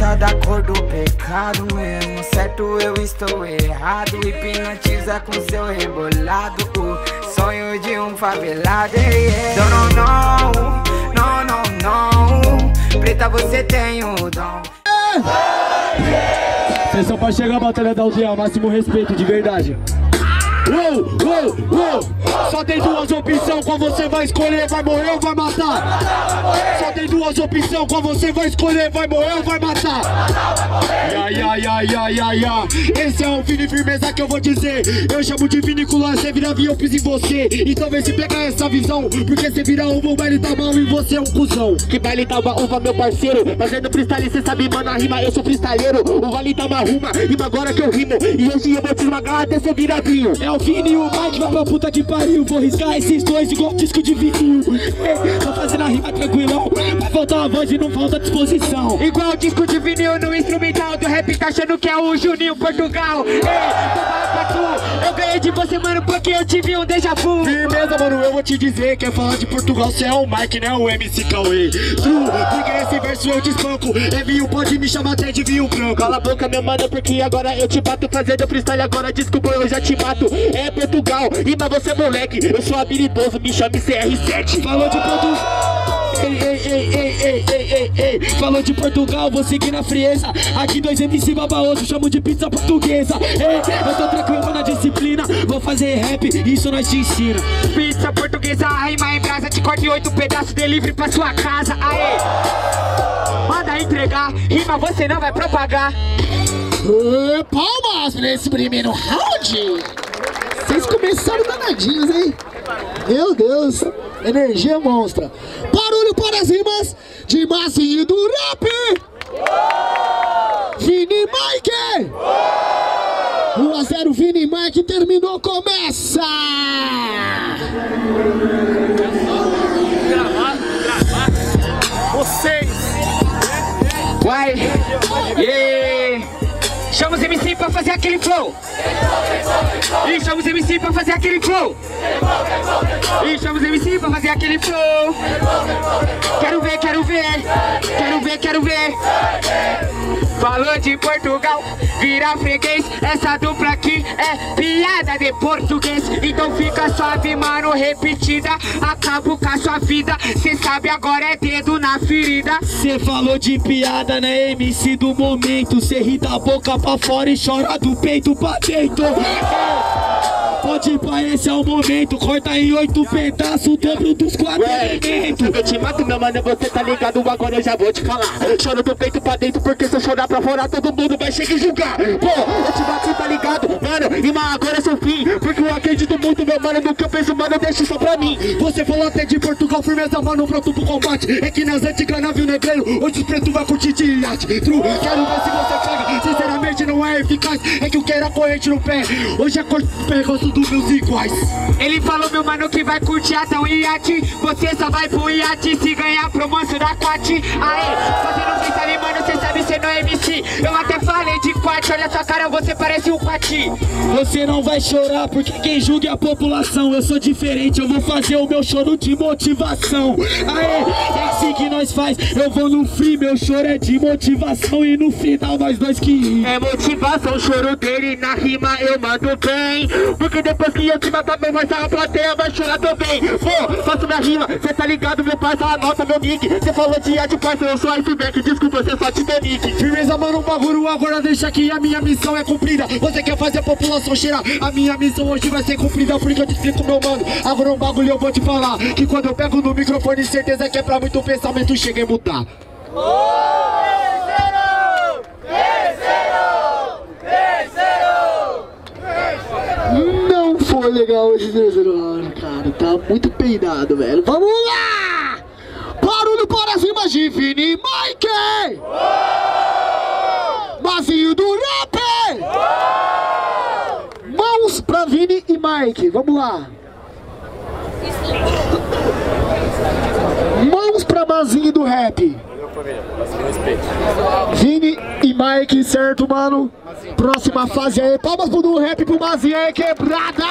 Preta da cor do pecado mesmo. Certo eu estou errado. Hipnotiza com seu rebolado. O sonho de um favelado yeah. Know, não, não, não. Preta você tem o dom. Vocês são pra chegar a batalha da aldeia, máximo respeito, de verdade. Uou, uou, uou. Só tem duas opções, qual você vai escolher, vai morrer ou vai matar? Só tem duas opções, qual você vai escolher, vai morrer ou vai matar? Ya, ya, ya, ya, ya, ya. Esse é o Vini Firmeza que eu vou dizer. Eu chamo de vinícola, você vira avião, piso em você. Então vê se pega essa visão, porque você vira uva, o baile tá mal e você é um cuzão. Que baile tá uma uva, meu parceiro. Fazendo freestyle, cê sabe, mano, a rima, eu sou freestyleiro. O vale tá uma ruma, rima agora que eu rimo. E hoje eu vou te esmagar até cê virar vinho. O Vini e o Mike, vai pra puta que pariu. Vou riscar esses dois igual disco de vinil. Tô fazendo a rima tranquilão. Vai faltar a voz e não falta disposição. Igual disco de vinil no instrumental do rap, tá achando que é o Juninho Portugal. Ei, tu eu ganhei de você, mano, porque eu tive um déjà vu. Firmeza, mano, eu vou te dizer Quer falar de Portugal, cê é o Mike, né? O MC Cauê True, porque nesse verso eu te espanco É vinho, pode me chamar até de vinho branco Cala a boca, meu mano, porque agora eu te bato fazendo freestyle. Agora desculpa, eu já te mato. É Portugal, rima você, moleque. Eu sou habilidoso, me chame CR7. Falou de Portugal Ei, ei, ei, ei, ei, ei, ei, ei Falou de Portugal, vou seguir na frieza Aqui dois MC babaoso, chamo de pizza portuguesa Ei, eu tô tranquilo na disciplina Vou fazer rap, isso nós te ensina Pizza portuguesa, rima em brasa, te corte oito pedaços, delivery pra sua casa. Aê! Manda entregar, rima você não vai propagar. Ê, Palmas pra esse primeiro round! Vocês começaram danadinhos, hein? Meu Deus! Energia monstra! Para as rimas de Mazinho do Rap! Vini Mike! 1 a 0 Vini Mike terminou, começa! Vai! Yeah! Chama os MC pra fazer aquele flow! E chama os MC pra fazer aquele flow! E chama os MC pra fazer aquele flow! Quero ver, quero ver! Quero ver, quero ver! Falou de Portugal, vira freguês Essa dupla aqui é piada de português Então fica suave, mano, repetida Acabo com a sua vida Cê sabe agora é dedo na ferida Cê falou de piada, né, MC do momento Cê ri da boca pra fora e chora do peito pra dentro Pode pra esse é o momento Corta em oito pedaços, o dobro dos quatro elementos. Eu te mato, meu mano, você tá ligado, agora eu já vou te falar. Choro do peito pra dentro, porque se eu chorar pra fora Todo mundo vai chegar e julgar. Pô, eu te mato, tá ligado, mano E mas agora é seu fim, porque eu acredito muito, meu mano No que eu penso, mano, deixa só pra mim. Você falou até de Portugal, firmeza, mano, pronto pro combate. É que nas antigas navio negreiro, hoje os pretos vai curtir de iate True, quero ver se você pega, sinceramente não é eficaz. É que eu quero a corrente no pé, hoje é corte pegosto dos iguais. Ele falou, meu mano, que vai curtir até um iate. Você só vai pro iate se ganhar pro manso da quate Aê, não é MC Eu até falei de quate, olha sua cara, você parece um quati Você não vai chorar porque quem julga é a população. Eu sou diferente, eu vou fazer o meu choro de motivação. Aê, é assim que nós faz. Eu vou no free, meu choro é de motivação. E no final nós dois que É motivação, o choro dele na rima eu mando bem. Porque depois que eu te matar, meu vai a plateia vai chorar também. Pô, faço minha rima, cê tá ligado, meu parça, anota meu nick. Cê falou de ad parça, eu sou iceberg, desculpa, cê só Titanic Firmeza, mano, bagulho agora deixa que a minha missão é cumprida Você quer fazer a população cheirar A minha missão hoje vai ser cumprida Porque eu te explico, meu mano Agora um bagulho eu vou te falar Que quando eu pego no microfone Certeza que é pra muito pensamento chega e mudar Não foi legal hoje, terceiro cara. Tá muito peidado, velho. Vamos lá! Barulho para as rimas de Vini Mike do Rap! Mãos pra Vini e Mike. Vamos lá. Mãos pra Mazinho do Rap. Vini e Mike, certo, mano? Próxima fase aí. Palmas pro do Rap pro Mazinho aí, quebrada!